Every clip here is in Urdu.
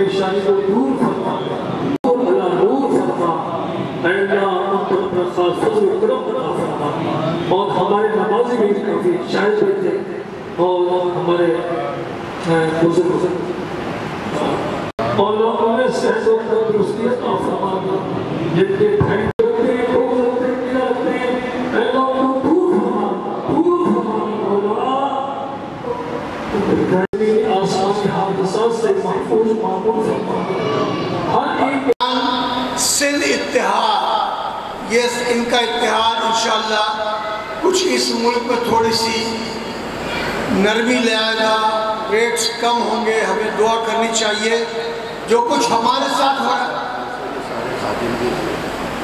پریشانی کو دور فرما اور ہمارے نمازی بھی کافی شاید بھی تھے اور ہمارے بزرگ اور لوگوں میں صحت و تندرستی عطا فرمانا جن کے بھائی ان سے محفوظ معمول ہر ایک سندھ اتحاد، یہ ان کا اتحاد انشاءاللہ کچھ اس ملک میں تھوڑی سی نرمی لے آئے گا ریٹس کم ہوں گے، ہمیں دعا کرنی چاہیے۔ جو کچھ ہمارے ساتھ ہو رہا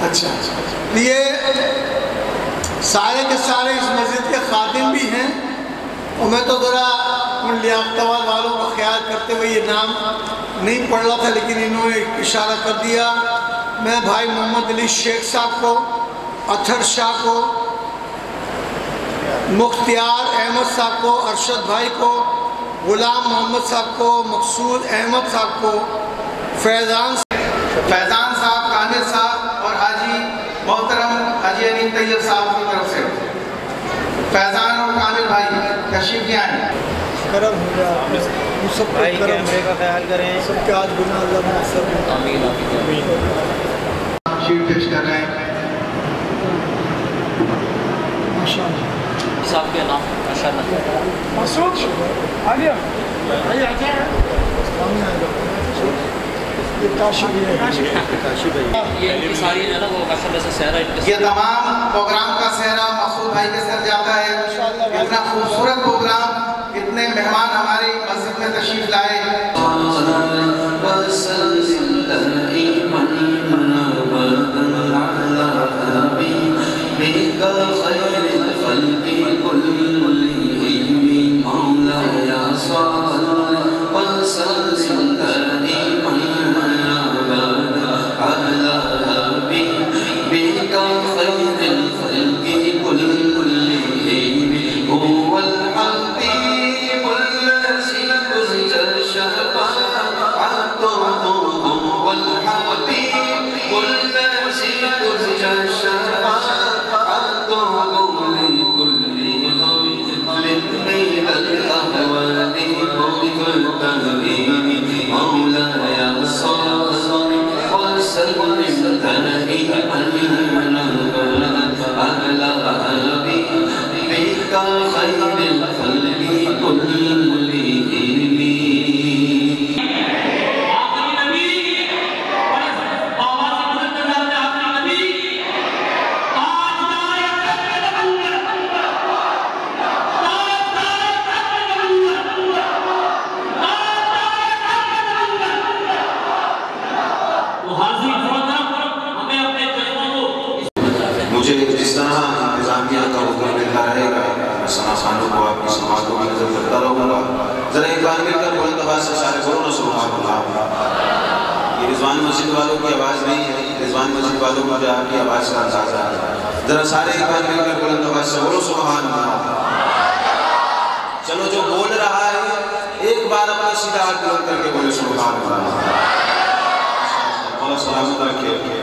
اچھا،, اچھا،, اچھا یہ سارے کے سارے اس مسجد کے خادم بھی ہیں۔ اور میں تو ذرا ان لیاقتوال والوں کا خیال کرتے ہوئے یہ نام نہیں پڑھ رہا تھا، لیکن انہوں نے اشارہ کر دیا۔ میں بھائی محمد علی شیخ صاحب کو اتھر شاہ کو مختیار احمد صاحب کو ارشد بھائی کو غلام محمد صاحب کو مقصود احمد صاحب کو فیضان فیضان صاحب کامل صاحب اور حاجی محترم حاجی علی طیب صاحب کی طرف سے۔ فیضان اور کامل بھائی تشریف لے آئیں۔ کرم ہو ہم سب کو بھائی کرم۔ کیمرے کا خیال کریں۔ سب کے آج گناہ اللہ محسر ہو آمین آمین شیٹ فکس کر رہے ہیں۔ ماشاء اللہ صاحب کے نام ماشاء اللہ مسعود آئے گا یہ تمام پروگرام کا سہرا مقصود بھائی کے سر جاتا ہے۔ اتنا خوبصورت پروگرام اتنے مہمان ہماری مسجد میں تشریف لائے۔ فمهل بار مل کر بلند آواز سے سارے بولو نا سبحان اللہ۔ یہ رضوان مسجد والوں کی آواز نہیں ہے، رضوان مسجد والوں کو جو آپ کی آواز کا اندازہ ہے۔ ذرا سارے ایک بار مل کر بلند آواز سے بولو، سبحان اللہ۔ چلو، جو بول رہا ہے، ایک بار اپنا سیدھا ہاتھ بلند کر کے بولے، سبحان اللہ۔ بہت سلامت رکھے۔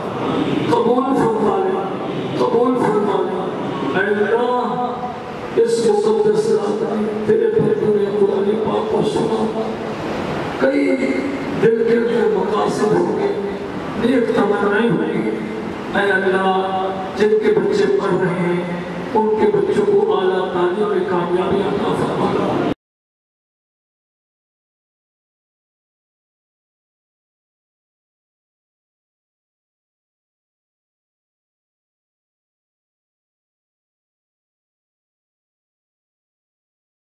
اندر مقاصد ہوں گے نیک تمنائیں ہوں گی اے اللہ، جن کے بچے پڑھ رہے ہیں، ان کے بچوں کو اعلیٰ تعلیم میں کامیابی عطا فرما۔